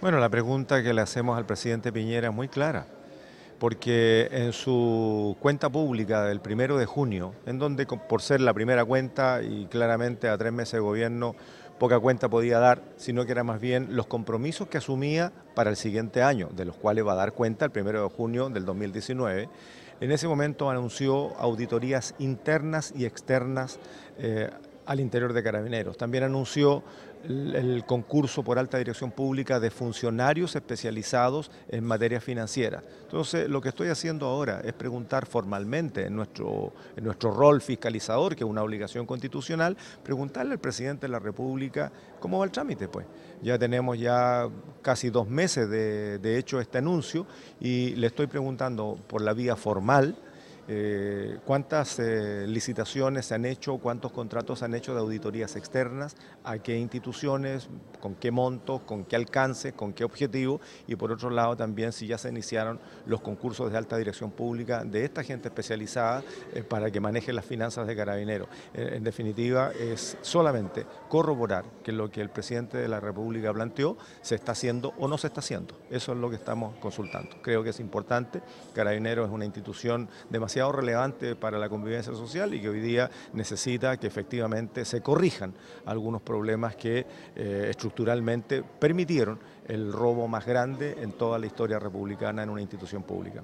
Bueno, la pregunta que le hacemos al presidente Piñera es muy clara, porque en su cuenta pública del primero de junio, en donde por ser la primera cuenta y claramente a tres meses de gobierno poca cuenta podía dar, sino que era más bien los compromisos que asumía para el siguiente año, de los cuales va a dar cuenta el primero de junio del 2019. En ese momento anunció auditorías internas y externas eh, al interior de Carabineros. También anunció el, concurso por alta dirección pública de funcionarios especializados en materia financiera. Entonces, lo que estoy haciendo ahora es preguntar formalmente en nuestro, en nuestro rol fiscalizador, que es una obligación constitucional, preguntarle al presidente de la República cómo va el trámite. Pues ya tenemos ya casi dos meses de, de hecho este anuncio y le estoy preguntando por la vía formal eh, cuántas eh, licitaciones se han hecho, cuántos contratos se han hecho de auditorías externas, a qué instituciones, con qué monto, con qué alcance, con qué objetivo y por otro lado también si ya se iniciaron los concursos de alta dirección pública de esta gente especializada eh, para que maneje las finanzas de carabineros. en definitiva es solamente corroborar que lo que el presidente de la República planteó se está haciendo o no se está haciendo. Eso es lo que estamos consultando. Creo que es importante. Carabineros es una institución relevante para la convivencia social y que hoy día necesita que efectivamente se corrijan algunos problemas que eh, estructuralmente permitieron el robo más grande en toda la historia republicana en una institución pública.